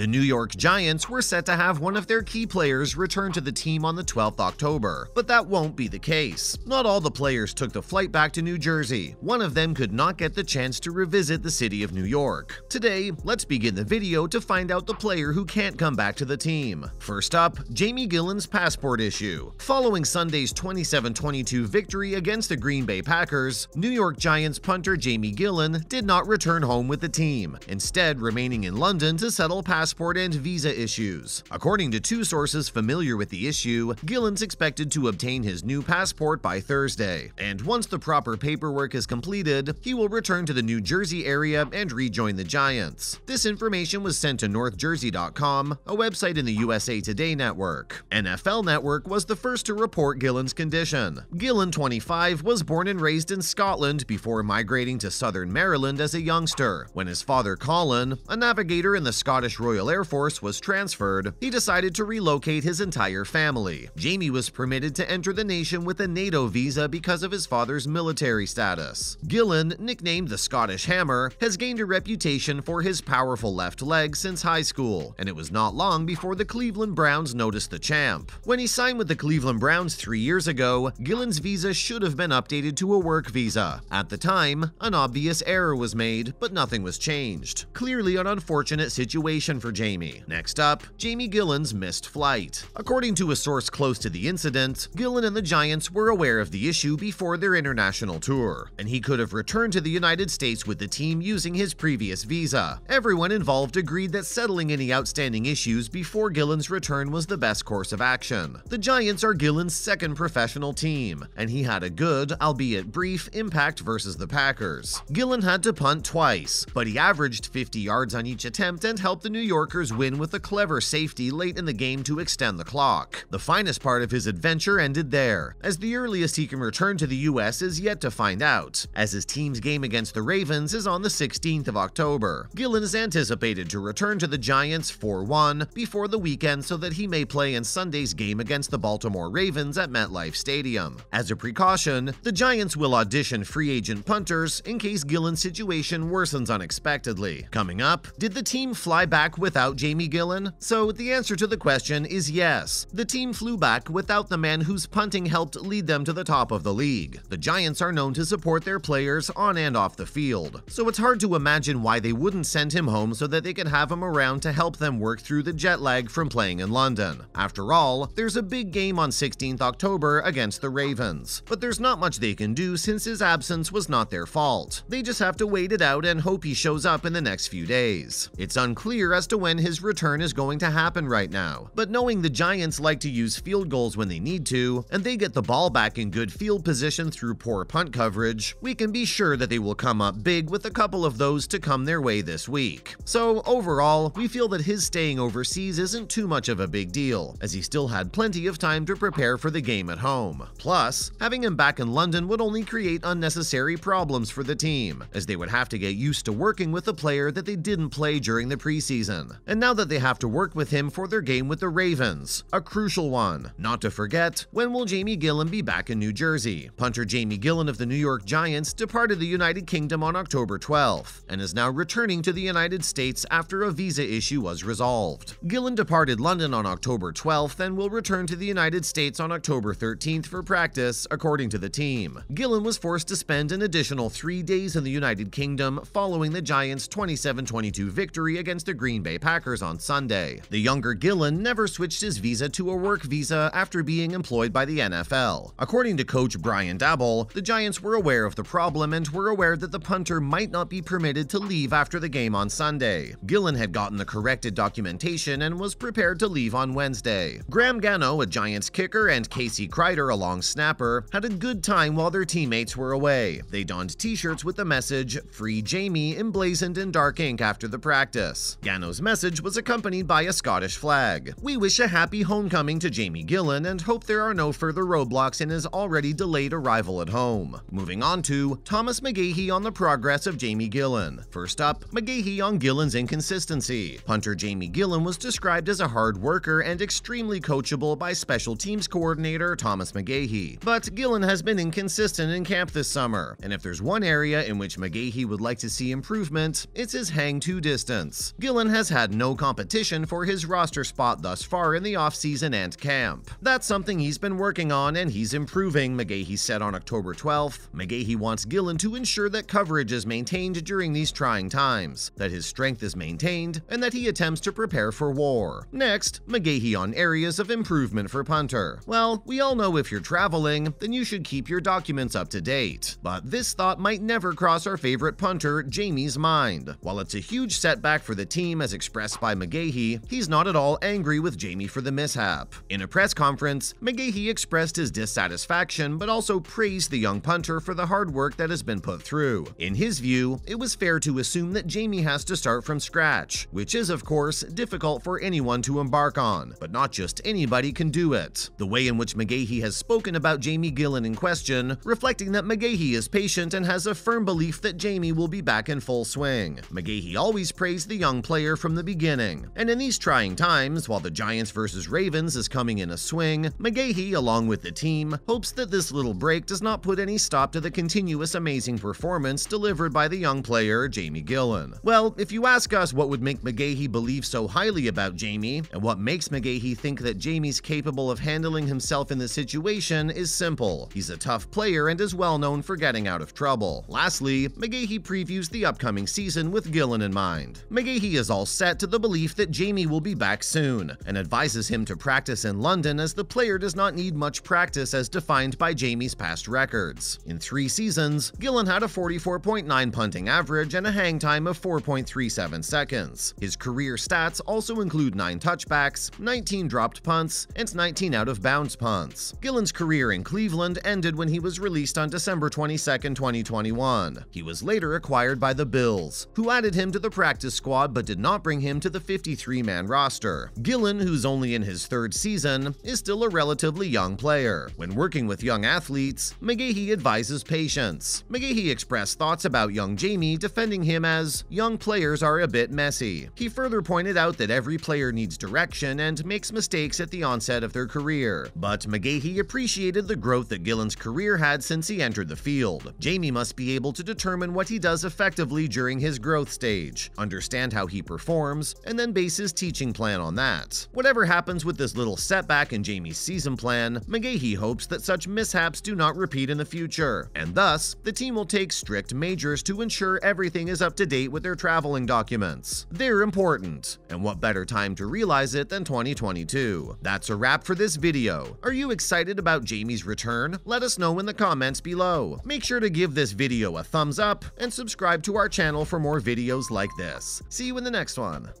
The New York Giants were set to have one of their key players return to the team on the 12th October, but that won't be the case. Not all the players took the flight back to New Jersey. One of them could not get the chance to revisit the city of New York. Today, let's begin the video to find out the player who can't come back to the team. First up, Jamie Gillan's passport issue. Following Sunday's 27-22 victory against the Green Bay Packers, New York Giants punter Jamie Gillan did not return home with the team, instead remaining in London to settle passport and visa issues. According to two sources familiar with the issue, Gillan's expected to obtain his new passport by Thursday, and once the proper paperwork is completed, he will return to the New Jersey area and rejoin the Giants. This information was sent to NorthJersey.com, a website in the USA Today network. NFL Network was the first to report Gillan's condition. Gillan, 25, was born and raised in Scotland before migrating to southern Maryland as a youngster. When his father Colin, a navigator in the Scottish Royal Air Force, was transferred, he decided to relocate his entire family. Jamie was permitted to enter the nation with a NATO visa because of his father's military status. Gillan, nicknamed the Scottish Hammer, has gained a reputation for his powerful left leg since high school, and it was not long before the Cleveland Browns noticed the champ. When he signed with the Cleveland Browns three years ago, Gillan's visa should have been updated to a work visa. At the time, an obvious error was made, but nothing was changed. Clearly an unfortunate situation for Jamie. Next up, Jamie Gillan's missed flight. According to a source close to the incident, Gillan and the Giants were aware of the issue before their international tour, and he could have returned to the United States with the team using his previous visa. Everyone involved agreed that settling any outstanding issues before Gillan's return was the best course of action. The Giants are Gillan's second professional team, and he had a good, albeit brief, impact versus the Packers. Gillan had to punt twice, but he averaged 50 yards on each attempt and helped the New Yorkers win with a clever safety late in the game to extend the clock. The finest part of his adventure ended there, as the earliest he can return to the US is yet to find out, as his team's game against the Ravens is on the 16th of October. Gillan is anticipated to return to the Giants 4-1 before the weekend so that he may play in Sunday's game against the Baltimore Ravens at MetLife Stadium. As a precaution, the Giants will audition free agent punters in case Gillan's situation worsens unexpectedly. Coming up, did the team fly back without Jamie Gillan? So the answer to the question is yes. The team flew back without the man whose punting helped lead them to the top of the league. The Giants are known to support their players on and off the field, so it's hard to imagine why they wouldn't send him home so that they could have him around to help them work through the jet lag from playing in London. After all, there's a big game on 16th October against the Ravens, but there's not much they can do since his absence was not their fault. They just have to wait it out and hope he shows up in the next few days. It's unclear as to when his return is going to happen right now, but knowing the Giants like to use field goals when they need to, and they get the ball back in good field position through poor punt coverage, we can be sure that they will come up big with a couple of those to come their way this week. So overall, we feel that his staying overseas isn't too much of a big deal, as he still had plenty of time to prepare for the game at home. Plus, having him back in London would only create unnecessary problems for the team, as they would have to get used to working with a player that they didn't play during the preseason. And now that they have to work with him for their game with the Ravens, a crucial one. Not to forget, when will Jamie Gillan be back in New Jersey? Punter Jamie Gillan of the New York Giants departed the United Kingdom on October 12th, and is now returning to the United States after a visa issue was resolved. Gillan departed London on October 12th and will return to the United States on October 13th for practice, according to the team. Gillan was forced to spend an additional three days in the United Kingdom following the Giants' 27-22 victory against the Green Bay Packers on Sunday. The younger Gillan never switched his visa to a work visa after being employed by the NFL. According to coach Brian Daboll, the Giants were aware of the problem and were aware that the punter might not be permitted to leave after the game on Sunday. Gillan had gotten the corrected documentation and was prepared to leave on Wednesday. Graham Gano, a Giants kicker, and Casey Kreiter, a long snapper, had a good time while their teammates were away. They donned t-shirts with the message, Free Jamie, emblazoned in dark ink after the practice. Gano's message was accompanied by a Scottish flag. We wish a happy homecoming to Jamie Gillan and hope there are no further roadblocks in his already delayed arrival at home. Moving on to Thomas McGaughey on the progress of Jamie Gillan. First up, McGaughey on Gillan's inconsistency. Punter Jamie Gillan was described as a hard worker and extremely coachable by special teams coordinator Thomas McGaughey. But Gillan has been inconsistent in camp this summer, and if there's one area in which McGaughey would like to see improvement, it's his hang to distance. Gillan has had no competition for his roster spot thus far in the offseason and camp. That's something he's been working on and he's improving, McGaughey said on October 12th. McGaughey wants Gillan to ensure that coverage is maintained during these trying times, that his strength is maintained, and that he attempts to prepare for war. Next, McGaughey on areas of improvement for punter. Well, we all know if you're traveling, then you should keep your documents up to date. But this thought might never cross our favorite punter, Jamie's mind. While it's a huge setback for the team as expressed by McGaughey, he's not at all angry with Jamie for the mishap. In a press conference, McGaughey expressed his dissatisfaction but also praised the young punter for the hard work that has been put through. In his view, it was fair to assume that Jamie has to start from scratch, which is of course difficult for anyone to embark on, but not just anybody can do it. The way in which McGaughey has spoken about Jamie Gillan in question, reflecting that McGaughey is patient and has a firm belief that Jamie will be back in full swing. McGaughey always praised the young player from the beginning, and in these trying times, while the Giants vs Ravens is coming in a swing, McGaughey, along with the team, hopes that this little break does not put any stop to the continuous amazing performance delivered by the young player, Jamie Gillan. Well, if you ask us what would make McGaughey believe so highly about Jamie, and what makes McGaughey think that Jamie's capable of handling himself in the situation is simple. He's a tough player and is well known for getting out of trouble. Lastly, McGaughey previews the upcoming season with Gillan in mind. McGaughey is all set to the belief that Jamie will be back soon, and advises him to practice in London as the player does not need much practice as defined by Jamie's past records. In three seasons, Gillan had a 44.9 punting average and a hang time of 4.37 seconds. His career stats also include 9 touchbacks, 19 dropped punts, and 19 out of bounds punts. Gillan's career in Cleveland ended when he was released on December 22, 2021. He was later acquired by the Bills, who added him to the practice squad but did not bring him to the 53-man roster. Gillan, who's only in his third season, is still a relatively young player. When working with young athletes, McGaughey advises patience. McGaughey expressed thoughts about young Jamie, defending him as, young players are a bit messy. He further pointed out that every player needs direction and makes mistakes at the onset of their career. But McGaughey appreciated the growth that Gillan's career had since he entered the field. Jamie must be able to determine what he does effectively during his growth stage, understand how he performs, and then base his teaching plan on that. Whatever happens with this little setback in Jamie's season plan, McGaughey hopes that such mishaps do not repeat in the future, and thus, the team will take strict measures to ensure everything is up to date with their traveling documents. They're important, and what better time to realize it than 2022. That's a wrap for this video. Are you excited about Jamie's return? Let us know in the comments below. Make sure to give this video a thumbs up and subscribe to our channel for more videos like this. See you in the next one.